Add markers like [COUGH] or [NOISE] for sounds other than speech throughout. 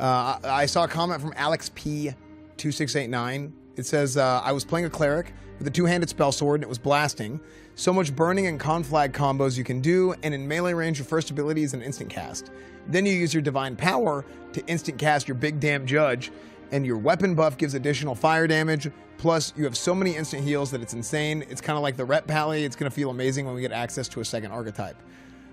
Uh, I saw a comment from Alex P2689. It says, uh, I was playing a cleric with a two handed spell sword and it was blasting. So much burning and conflag combos you can do, and in melee range, your first ability is an instant cast. Then you use your divine power to instant cast your big damn judge, and your weapon buff gives additional fire damage. Plus, you have so many instant heals that it's insane. It's kind of like the Ret Pally. It's going to feel amazing when we get access to a second archetype.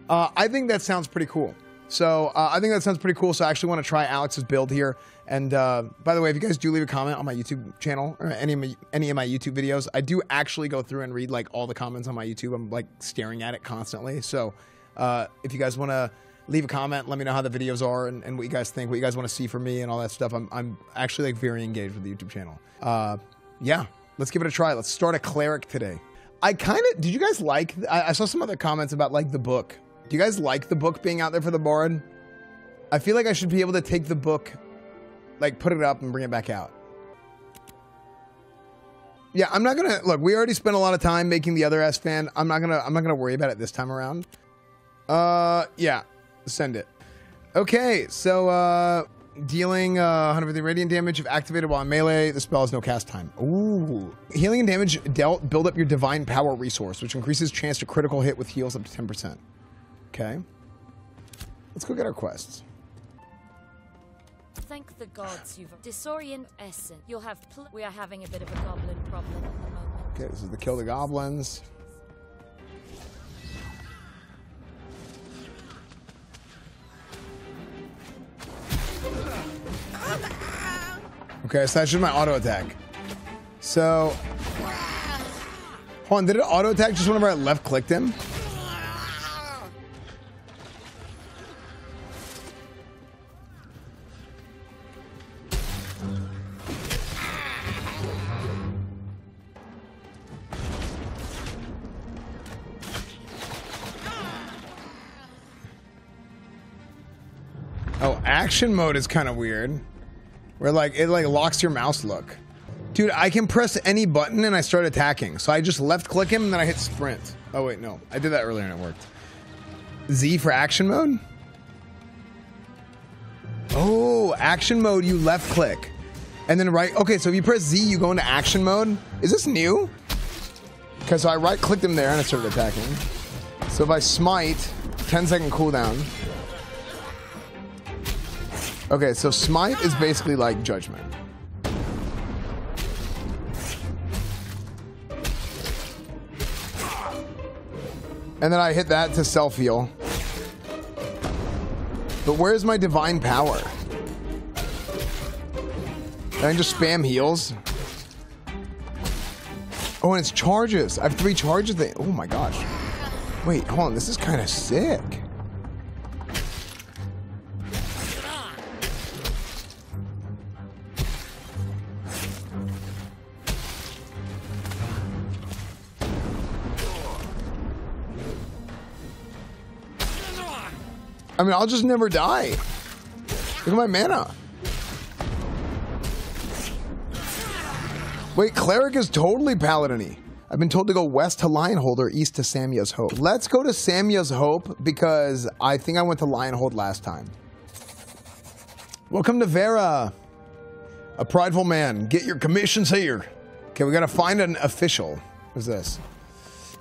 Uh, I think that sounds pretty cool. So uh, I think that sounds pretty cool. So I actually want to try Alex's build here. And uh, by the way, if you guys do leave a comment on my YouTube channel or any of my, any of my YouTube videos, I do actually go through and read like all the comments on my YouTube. I'm like staring at it constantly. So uh, if you guys want to leave a comment, let me know how the videos are and, and what you guys think, what you guys want to see from me and all that stuff. I'm, I'm actually like very engaged with the YouTube channel. Uh, yeah, let's give it a try. Let's start a cleric today. I kind of did you guys like? I, I saw some other comments about like the book. Do you guys like the book being out there for the bard? I feel like I should be able to take the book, like put it up and bring it back out. Yeah, I'm not gonna look. We already spent a lot of time making the other Esfand. I'm not gonna. I'm not gonna worry about it this time around. Uh, yeah, send it. Okay, so uh, dealing uh, 150 radiant damage if activated while in melee. The spell has no cast time. Ooh, healing and damage dealt. Build up your divine power resource, which increases chance to critical hit with heals up to 10%. Okay, let's go get our quests. Thank the gods you've disorient essence. You'll have. Pl- we are having a bit of a goblin problem at the moment. Okay, this is the kill the goblins. Okay, so that's just my auto attack. So, hold on, did it auto attack just whenever I left clicked him? Action mode is kind of weird. Where like it like locks your mouse look. Dude, I can press any button and I start attacking. So I just left click him and then I hit sprint. Oh wait, no. I did that earlier and it worked. Z for action mode? Oh, action mode you left click. And then right okay, so if you press Z you go into action mode. Is this new? Okay, so I right clicked him there and I started attacking. So if I smite, 10 second cooldown. Okay, so smite is basically like judgment. And then I hit that to self heal. But where's my divine power? I just spam heals. Oh, and it's charges. I have three charges. Oh my gosh. Wait, hold on. This is kind of sick. I mean, I'll just never die. Look at my mana. Wait, Cleric is totally paladin I've been told to go west to Lionhold or east to Samia's Hope. Let's go to Samia's Hope because I think I went to Lionhold last time. Welcome to Verra. A prideful man. Get your commissions here. Okay, we gotta find an official. What's this?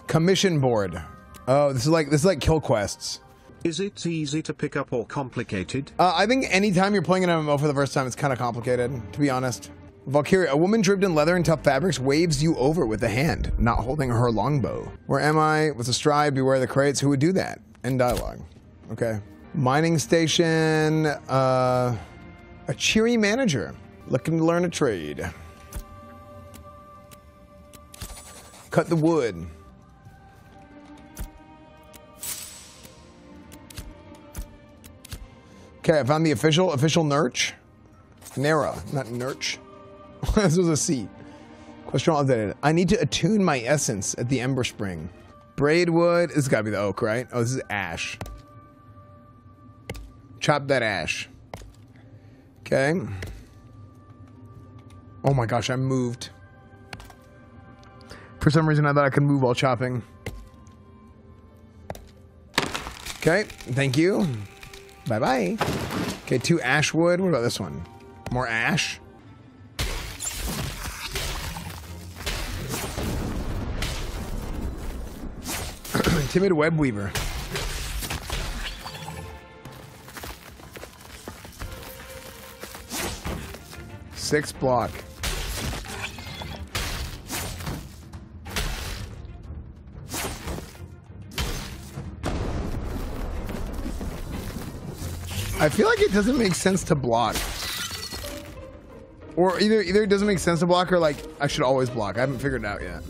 Commission board. Oh, this is like this is like kill quests. Is it easy to pick up or complicated? Uh, I think anytime you're playing an MMO for the first time, it's kind of complicated, to be honest. Valkyria, a woman draped in leather and tough fabrics, waves you over with a hand, not holding her longbow. Where am I? With a stride, beware the crates. Who would do that? End dialogue. Okay. Mining station, uh, a cheery manager, looking to learn a trade. Cut the wood. Okay, I found the official, official Nurch. Nera, not Nurch. [LAUGHS] this was a C. Question updated. I need to attune my essence at the Ember Spring. Braidwood. This has got to be the oak, right? Oh, this is ash. Chop that ash. Okay. Oh my gosh, I moved. For some reason, I thought I could move while chopping. Okay, thank you. Bye bye. Okay, two ashwood. What about this one? More ash. [CLEARS THROAT] Timid web weaver. Six block. I feel like it doesn't make sense to block. Or either either it doesn't make sense to block or like I should always block. I haven't figured it out yet.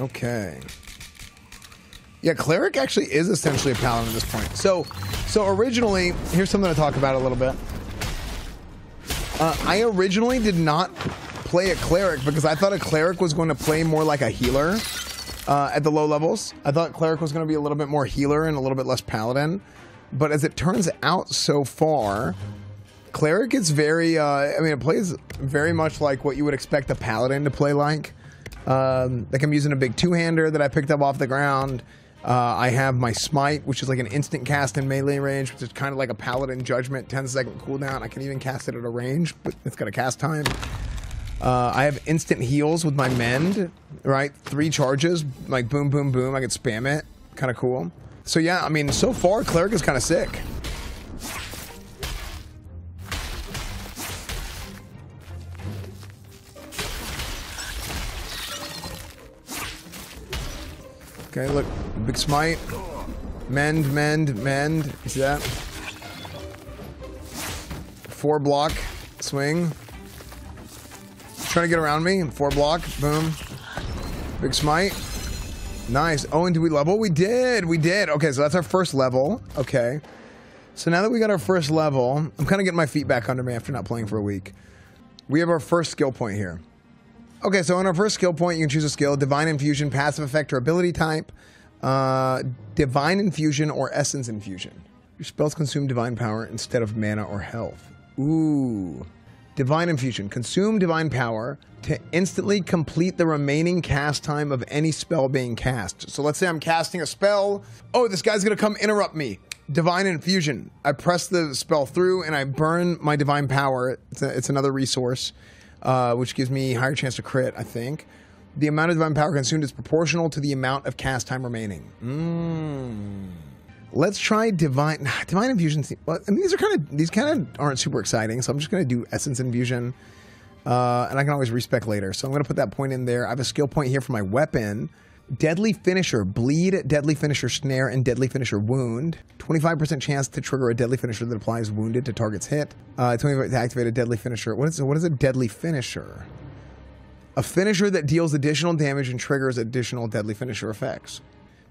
Okay. Yeah, cleric actually is essentially a paladin at this point. So, so originally, here's something to talk about a little bit. Uh, I originally did not play a cleric because I thought a cleric was going to play more like a healer uh, at the low levels. I thought cleric was going to be a little bit more healer and a little bit less paladin. But as it turns out so far, cleric is very. Uh, I mean, it plays very much like what you would expect a paladin to play like. Um, like I'm using a big two-hander that I picked up off the ground. Uh, I have my smite, which is like an instant cast in melee range, which is kind of like a paladin judgment, 10 second cooldown. I can even cast it at a range, but it's got a cast time. Uh, I have instant heals with my mend, right? Three charges, like boom, boom, boom. I can spam it. Kind of cool. So yeah, I mean, so far, cleric is kind of sick. Okay, look, big smite. Mend, mend, mend. See that? Four block swing. Trying to get around me. Four block. Boom. Big smite. Nice. Oh, and did we level? We did. We did. Okay, so that's our first level. Okay. So now that we got our first level, I'm kind of getting my feet back under me after not playing for a week. We have our first skill point here. Okay, so on our first skill point, you can choose a skill Divine Infusion, passive effect, or ability type. Uh, divine Infusion or Essence Infusion. Your spells consume divine power instead of mana or health. Ooh. Divine Infusion. Consume divine power to instantly complete the remaining cast time of any spell being cast. So let's say I'm casting a spell. Oh, this guy's going to come interrupt me. Divine Infusion. I press the spell through and I burn my divine power. It's, a, it's another resource uh, which gives me higher chance to crit, I think. The amount of divine power consumed is proportional to the amount of cast time remaining. Mm. Let's try divine [SIGHS] divine infusion. I mean, these are kind of these kind of aren't super exciting, so I'm just going to do essence infusion, uh, and I can always respec later. So I'm going to put that point in there. I have a skill point here for my weapon. Deadly Finisher, Bleed, Deadly Finisher, Snare, and Deadly Finisher, Wound. 25% chance to trigger a Deadly Finisher that applies Wounded to target's hit. Uh, 25 to activate a Deadly Finisher. What is, what is a Deadly Finisher? A finisher that deals additional damage and triggers additional Deadly Finisher effects.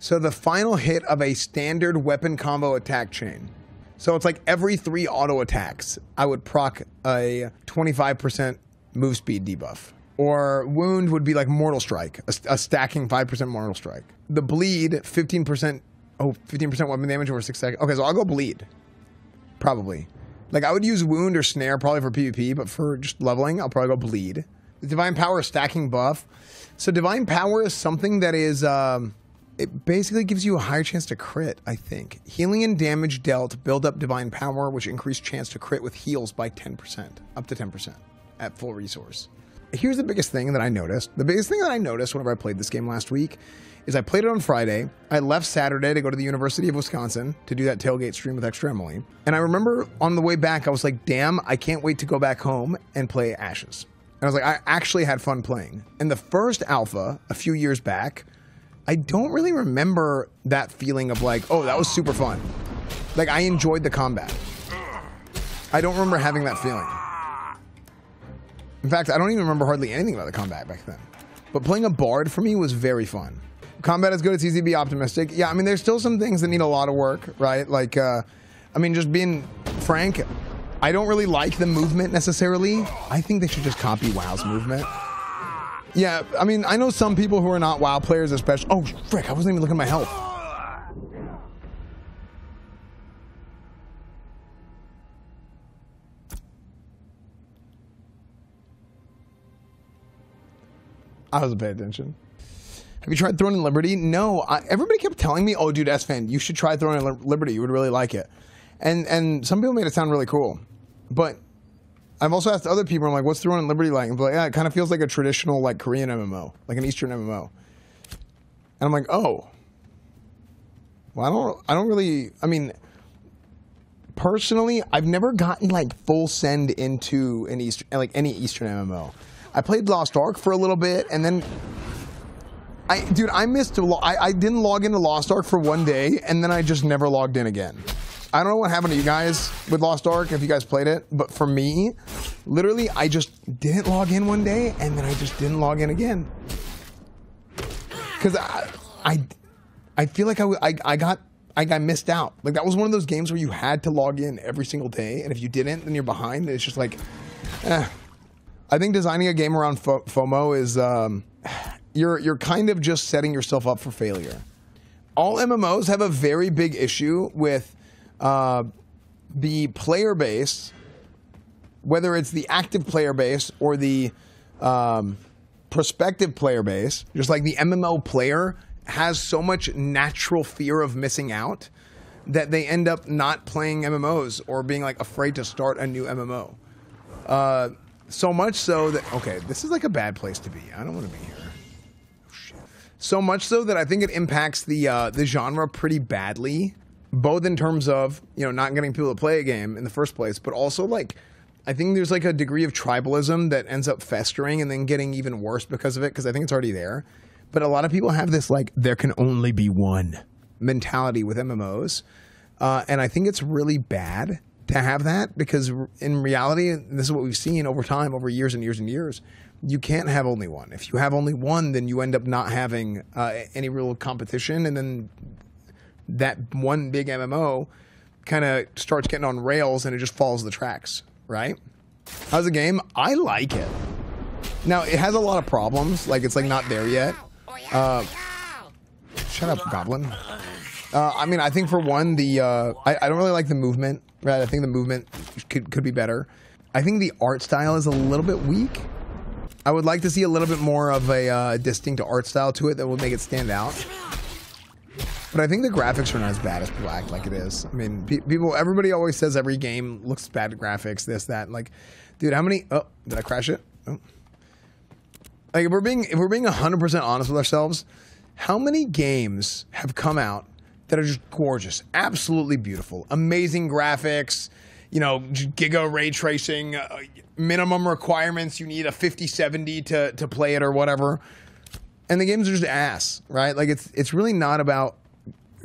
So the final hit of a standard weapon combo attack chain. So it's like every three auto attacks, I would proc a 25% move speed debuff or wound would be like mortal strike, a, a stacking 5% mortal strike. The bleed, 15%, oh, 15% weapon damage over six seconds. Okay, so I'll go bleed. Probably. Like I would use wound or snare probably for PvP, but for just leveling, I'll probably go bleed. Divine power stacking buff. So divine power is something that is, um, it basically gives you a higher chance to crit, I think. Healing and damage dealt build up divine power, which increase chance to crit with heals by 10%, up to 10% at full resource here's the biggest thing that I noticed. The biggest thing that I noticed whenever I played this game last week is I played it on Friday. I left Saturday to go to the University of Wisconsin to do that tailgate stream with ExtraEmily. And I remember on the way back, I was like, damn, I can't wait to go back home and play Ashes. And I was like, I actually had fun playing. And the first alpha, a few years back, I don't really remember that feeling of like, oh, that was super fun. Like, I enjoyed the combat. I don't remember having that feeling. In fact, I don't even remember hardly anything about the combat back then. But playing a bard for me was very fun. Combat is good. It's easy to be optimistic. Yeah, I mean, there's still some things that need a lot of work, right? Like, uh, I mean, just being frank, I don't really like the movement necessarily. I think they should just copy WoW's movement. Yeah, I mean, I know some people who are not WoW players, especially. Oh, frick! I wasn't even looking at my health. I wasn't paying attention. Have you tried Throne and Liberty? No. I, everybody kept telling me, "Oh, dude, Esfand, you should try Throne and Liberty. You would really like it." And and some people made it sound really cool, but I've also asked other people. I'm like, "What's Throne and Liberty like?" And like, "Yeah, it kind of feels like a traditional like Korean MMO, like an Eastern MMO." And I'm like, "Oh." Well, I don't. I don't really. I mean, personally, I've never gotten like full send into an Eastern, like any Eastern MMO. I played Lost Ark for a little bit, and then I, dude, I missed. I, I didn't log into Lost Ark for one day, and then I just never logged in again. I don't know what happened to you guys with Lost Ark if you guys played it, but for me, literally, I just didn't log in one day, and then I just didn't log in again. Because I, I, I feel like I, I got. I got missed out. Like that was one of those games where you had to log in every single day, and if you didn't, then you're behind. It's just like, eh. I think designing a game around Fo- FOMO is um, you're you're kind of just setting yourself up for failure. All MMOs have a very big issue with uh, the player base, whether it's the active player base or the um, prospective player base. Just like the MMO player has so much natural fear of missing out that they end up not playing MMOs or being like afraid to start a new MMO. Uh, so much so that okay, this is like a bad place to be. I don't want to be here. Oh. So much so that I think it impacts the uh, the genre pretty badly, both in terms of you know not getting people to play a game in the first place, but also like I think there's like a degree of tribalism that ends up festering and then getting even worse because of it because I think it's already there. But a lot of people have this like there can only be one mentality with MMOs, uh, and I think it's really bad to have that because in reality, this is what we've seen over time, over years and years and years. You can't have only one. If you have only one, then you end up not having uh, any real competition, and then that one big MMO kind of starts getting on rails and it just follows the tracks, right? How's the game? I like it. Now it has a lot of problems, like it's like not there yet. Uh, shut up, Goblin. Uh, I mean, I think for one, the uh, I, I don't really like the movement. Right, I think the movement could could be better. I think the art style is a little bit weak. I would like to see a little bit more of a uh, distinct art style to it that would make it stand out. But I think the graphics are not as bad as people act like it is. I mean, pe- people, everybody always says every game looks bad graphics, this, that. Like, dude, how many? Oh, did I crash it? Oh. Like, if we're being if we're being hundred percent honest with ourselves, how many games have come out that are just gorgeous, absolutely beautiful, amazing graphics? You know, giga ray tracing, uh, minimum requirements. You need a 5070 to to play it or whatever and the games are just ass, right? Like it's it's really not about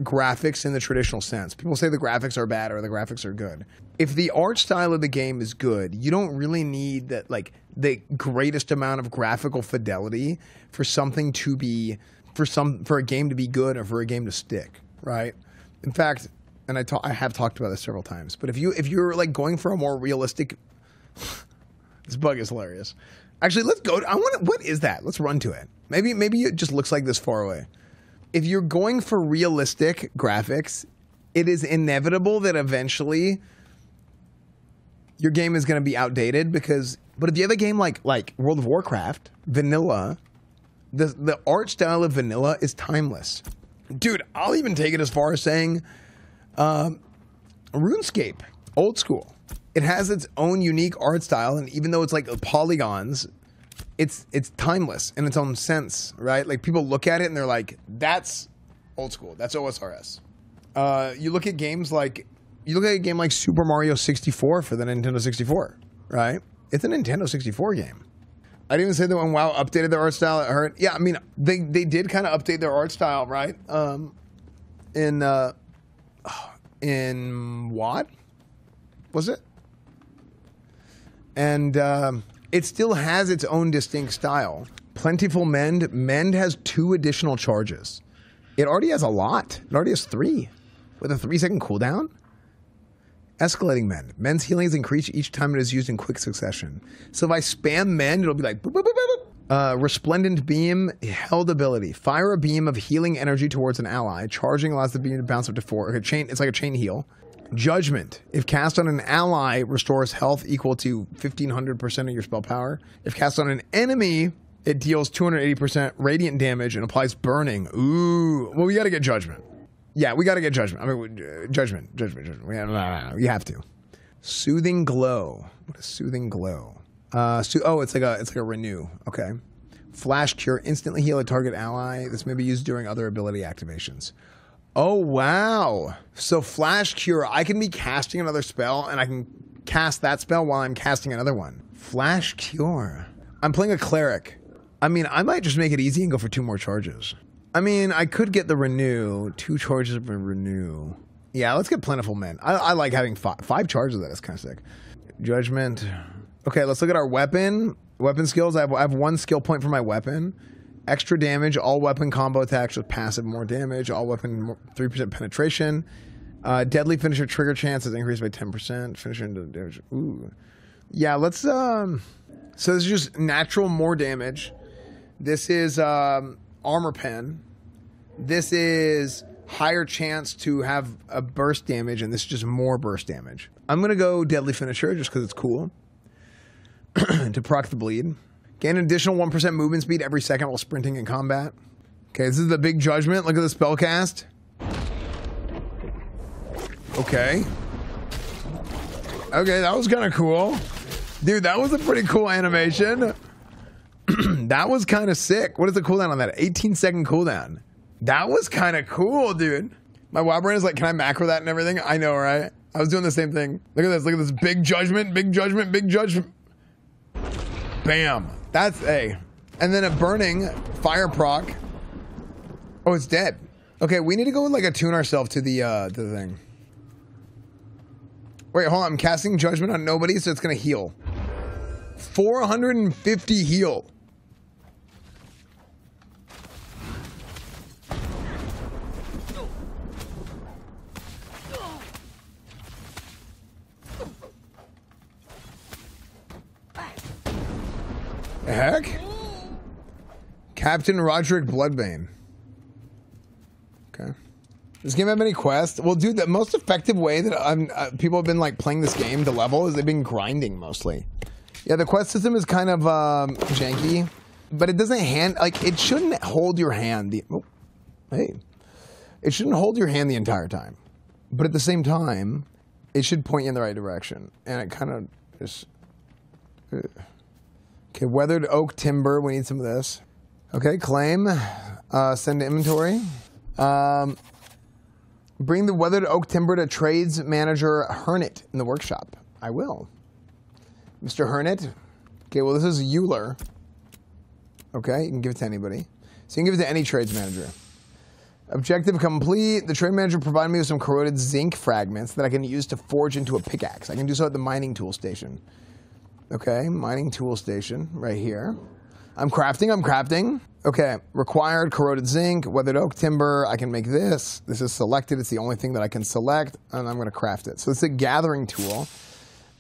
graphics in the traditional sense. People say the graphics are bad or the graphics are good. If the art style of the game is good, you don't really need that like the greatest amount of graphical fidelity for something to be for some for a game to be good or for a game to stick, right? In fact, and I ta- I have talked about this several times, but if you if you're like going for a more realistic [LAUGHS] this bug is hilarious. Actually, let's go. I want. What is that? Let's run to it. Maybe maybe it just looks like this far away. If you're going for realistic graphics, it is inevitable that eventually your game is going to be outdated because. But if you have a game like like World of Warcraft, vanilla, the the art style of vanilla is timeless. Dude, I'll even take it as far as saying um, RuneScape, old school. It has its own unique art style, and even though it's like polygons, it's it's timeless in its own sense, right? Like people look at it and they're like, "That's old school. That's OSRS." Uh, you look at games like you look at a game like Super Mario 64 for the Nintendo 64, right? It's a Nintendo 64 game. I didn't even say that when WoW updated their art style, it hurt. Yeah, I mean they they did kind of update their art style, right? Um, in uh, in what was it? and um, it still has its own distinct style. Plentiful Mend, Mend has two additional charges. It already has a lot. It already has three, with a three second cooldown. Escalating Mend. Mend's healing is increased each time it is used in quick succession. So if I spam Mend, it'll be like. boop, boop, boop. Uh, Resplendent Beam, held ability. Fire a beam of healing energy towards an ally. Charging allows the beam to bounce up to four. Okay, chain. It's like a chain heal. Judgment. If cast on an ally, restores health equal to 1500% of your spell power. If cast on an enemy, It deals 280% radiant damage and applies burning. Ooh. Well, we got to get judgment. Yeah, we got to get judgment. I mean, uh, judgment, judgment, judgment. We have, you have to. Soothing glow. What is soothing glow? Uh, so, oh, it's like a it's like a renew. Okay. Flash cure instantly heal a target ally. This may be used during other ability activations. Oh wow! So flash cure, I can be casting another spell and I can cast that spell while I'm casting another one. Flash cure. I'm playing a cleric. I mean, I might just make it easy and go for two more charges. I mean, I could get the renew, two charges of a renew. Yeah, let's get plentiful men. I, I like having five, five charges of that. It's kind of sick. Judgment. Okay, let's look at our weapon. Weapon skills. I have, I have one skill point for my weapon. Extra damage. All weapon combo attacks with passive more damage. All weapon three percent penetration. Uh, deadly finisher trigger chance is increased by ten percent. Finisher into damage. Ooh. Yeah, let's. Um. So this is just natural more damage. This is um, armor pen. This is higher chance to have a burst damage, and this is just more burst damage. I'm gonna go deadly finisher just because it's cool. [CLEARS THROAT] to proc the bleed. Gain an additional 1% movement speed every second while sprinting in combat. Okay, this is the big judgment. Look at the spell cast. Okay. Okay, that was kind of cool. Dude, that was a pretty cool animation. [CLEARS THROAT] that was kind of sick. What is the cooldown on that? 18 second cooldown. That was kind of cool, dude. My WoW brain is like, can I macro that and everything? I know, right? I was doing the same thing. Look at this. Look at this big judgment, big judgment, big judgment. Bam. That's a. And then a burning fire proc. Oh, it's dead. Okay, we need to go like attune ourselves to the uh the thing. Wait, hold on. I'm casting judgment on nobody, so it's gonna heal. 450 heal. Heck? Captain Roderick Bloodbane. Okay. Does this game have any quests? Well, dude, the most effective way that uh, people have been like playing this game to level is they've been grinding mostly. Yeah, the quest system is kind of um, janky, but it doesn't hand like it shouldn't hold your hand. The oh, hey, it shouldn't hold your hand the entire time, but at the same time, it should point you in the right direction, and it kind of just. Uh. Okay, weathered oak timber. We need some of this. Okay, claim. Uh, send to inventory. Um, bring the weathered oak timber to trades manager Hernet in the workshop. I will. Mr. Hernet. Okay, well, this is Euler. Okay, you can give it to anybody. So you can give it to any trades manager. Objective complete. The trade manager provided me with some corroded zinc fragments that I can use to forge into a pickaxe. I can do so at the mining tool station. Okay, mining tool station right here. I'm crafting, I'm crafting. Okay, required corroded zinc, weathered oak timber. I can make this. This is selected. It's the only thing that I can select, and I'm going to craft it. So it's a gathering tool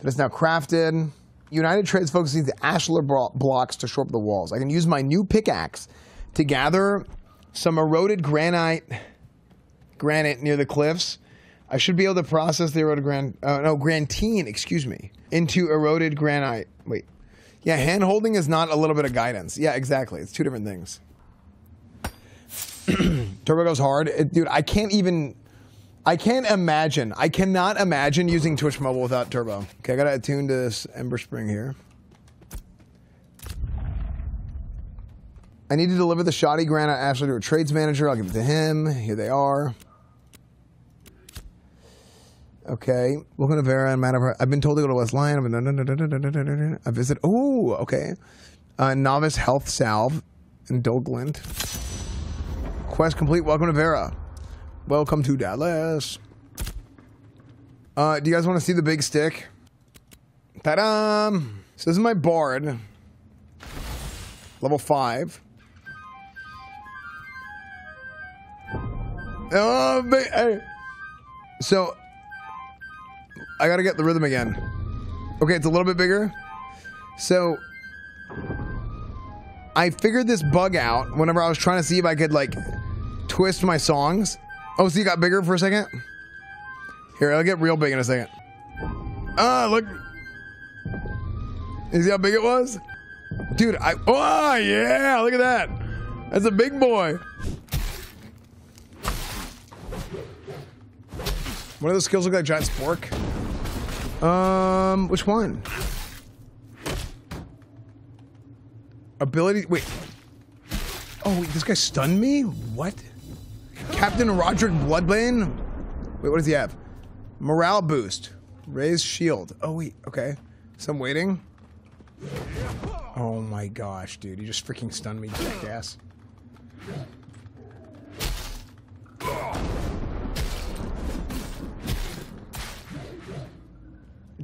that is now crafted. United Trades focuses the ashlar blocks to shore up the walls. I can use my new pickaxe to gather some eroded granite, granite near the cliffs I should be able to process the eroded gran uh, no grantine, excuse me, into eroded granite. Wait, yeah, hand holding is not a little bit of guidance. Yeah, exactly. It's two different things. [CLEARS THROAT] Turbo goes hard, it, dude. I can't even. I can't imagine. I cannot imagine using Twitch Mobile without Turbo. Okay, I gotta attune to this Ember Spring here. I need to deliver the shoddy granite ashlar to a trades manager. I'll give it to him. Here they are. Okay. Welcome to Verra and Matter. I've been told to go to West Lion. I've been a visit. Oh, okay. Uh, novice health salve in Dolglint. Quest complete. Welcome to Verra. Welcome to Dallas. Uh, do you guys want to see the big stick? Ta-da! So this is my bard. Level five. Oh, hey. So I gotta get the rhythm again. Okay, it's a little bit bigger. So I figured this bug out whenever I was trying to see if I could like twist my songs. Oh, so you got bigger for a second? Here, I'll get real big in a second. Ah, look. You see how big it was? Dude, I. Oh, yeah. Look at that. That's a big boy. One of those skills look like giant spork. Um, which one? Ability. Wait. Oh, wait, this guy stunned me? What? Captain Roderick Bloodbane? Wait, what does he have? Morale boost. Raise shield. Oh, wait, okay. So I'm waiting. Oh my gosh, dude. You just freaking stunned me, jackass.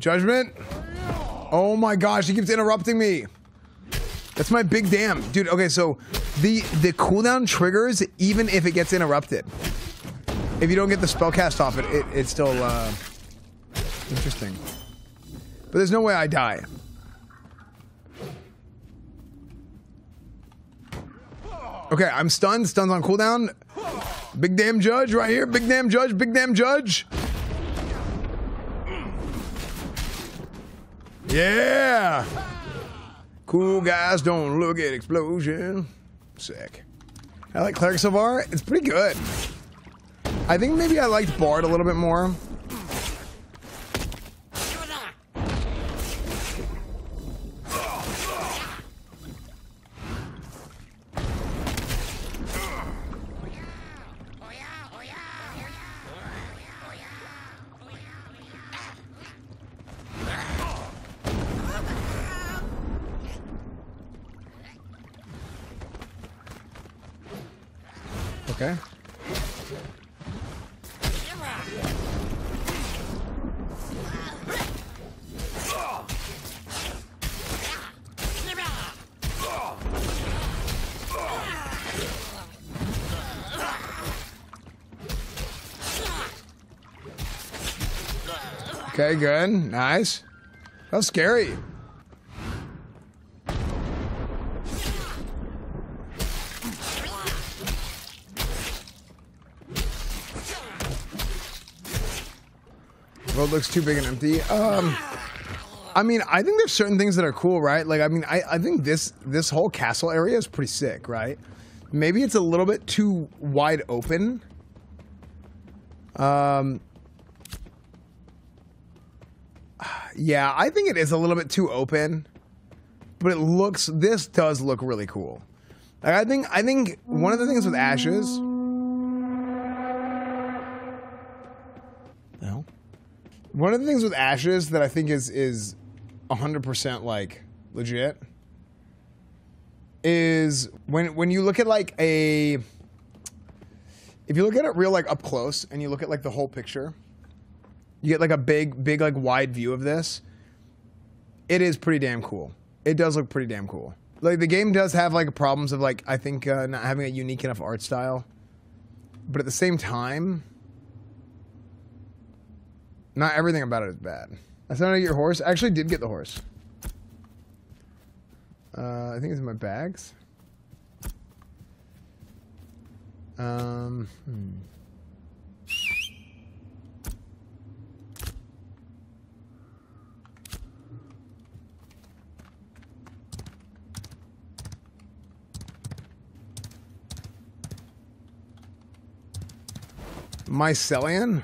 Judgment? Oh my gosh, he keeps interrupting me. That's my big damn. Dude, okay, so the the cooldown triggers even if it gets interrupted. If you don't get the spell cast off it, it it's still uh interesting. But there's no way I die. Okay, I'm stunned. Stun's on cooldown. Big damn judge right here. Big damn judge. Big damn judge. Yeah. Cool guys don't look at explosion. Sick. I like Cleric so far. It's pretty good. I think maybe I liked Bard a little bit more. Okay, good. Nice. That's scary. World looks too big and empty. Um, I mean, I think there's certain things that are cool, right? Like, I mean, I, I think this this whole castle area is pretty sick, right? Maybe it's a little bit too wide open. Um, yeah, I think it is a little bit too open, but it looks. This does look really cool. Like, I think I think one of the things with Ashes. No. One of the things with Ashes that I think is is 100% like legit is when when you look at like a if you look at it real like up close and you look at like the whole picture, you get like a big big like wide view of this. It is pretty damn cool. It does look pretty damn cool. Like the game does have like problems of like I think uh, not having a unique enough art style, but at the same time, not everything about it is bad. I said I get your horse. I actually did get the horse. Uh, I think it's in my bags. Um, hmm. Mycelian?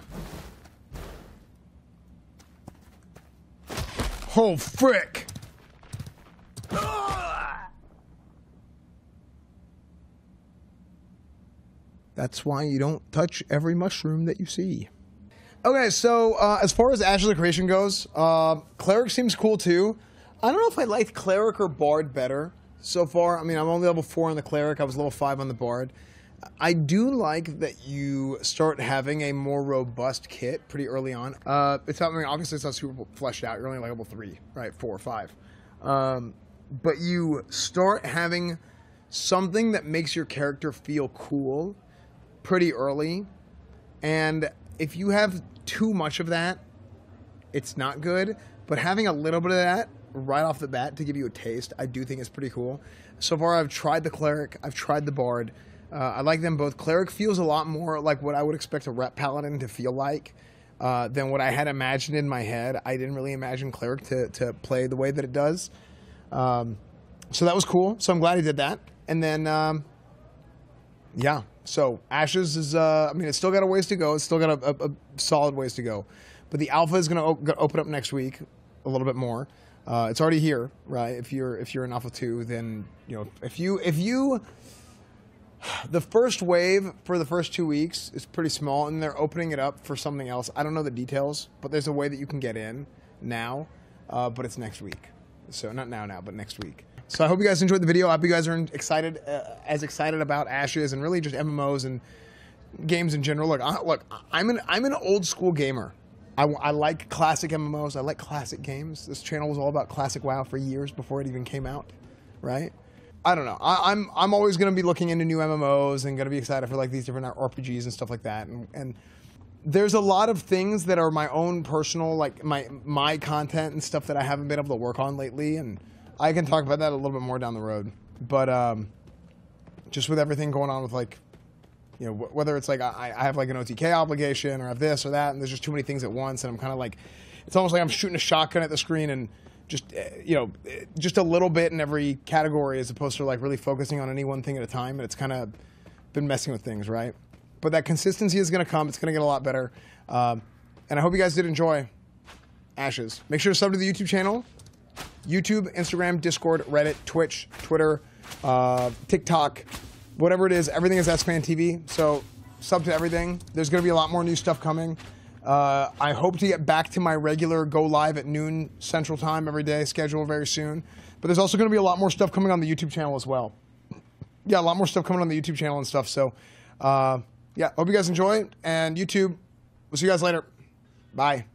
Oh, frick! That's why you don't touch every mushroom that you see. Okay, so uh, as far as Ashes of Creation goes, uh, Cleric seems cool too. I don't know if I liked Cleric or Bard better so far. I mean, I'm only level 4 on the Cleric, I was level 5 on the Bard. I do like that you start having a more robust kit pretty early on. Uh, it's not, I mean, obviously it's not super fleshed out. You're only like level three, right? Four or five. Um, but you start having something that makes your character feel cool pretty early. And if you have too much of that, it's not good. But having a little bit of that right off the bat to give you a taste, I do think is pretty cool. So far, I've tried the cleric, I've tried the bard. Uh, I like them both. Cleric feels a lot more like what I would expect a ret paladin to feel like uh, than what I had imagined in my head. I didn't really imagine cleric to, to play the way that it does. Um, so that was cool. So I'm glad he did that. And then, um, yeah. So Ashes is, uh, I mean, it's still got a ways to go. It's still got a, a, a solid ways to go. But the alpha is going to op- open up next week a little bit more. Uh, it's already here, right? If you're if you're in alpha two, then you know if you if you the first wave for the first two weeks is pretty small, and they're opening it up for something else. I don't know the details, but there's a way that you can get in now, uh, but it's next week. So not now, now, but next week. So I hope you guys enjoyed the video. I hope you guys are excited, uh, as excited about Ashes and really just MMOs and games in general. Look, I, look, I'm an I'm an old school gamer. I, I like classic MMOs. I like classic games. This channel was all about classic WoW for years before it even came out, right? I don't know. I, am I'm, I'm always going to be looking into new MMOs and going to be excited for like these different RPGs and stuff like that. And, and there's a lot of things that are my own personal like my my content and stuff that I haven't been able to work on lately, and I can talk about that a little bit more down the road. But um, just with everything going on with like you know, whether it's like I, I have like an OTK obligation or I have this or that, and there's just too many things at once, and I'm kind of like, it's almost like I'm shooting a shotgun at the screen and just eh, you know, eh, just a little bit in every category as opposed to like really focusing on any one thing at a time, and it's kind of been messing with things, right? But that consistency is going to come. It's going to get a lot better, um, and I hope you guys did enjoy Ashes. Make sure to sub to the YouTube channel. YouTube, Instagram, Discord, Reddit, Twitch, Twitter, uh, TikTok, whatever it is, everything is EsfandTV. So sub to everything. There's going to be a lot more new stuff coming. Uh, I hope to get back to my regular go live at noon Central Time every day schedule very soon. But there's also going to be a lot more stuff coming on the YouTube channel as well. Yeah, a lot more stuff coming on the YouTube channel and stuff. So, uh, yeah, hope you guys enjoy. And YouTube, we'll see you guys later. Bye.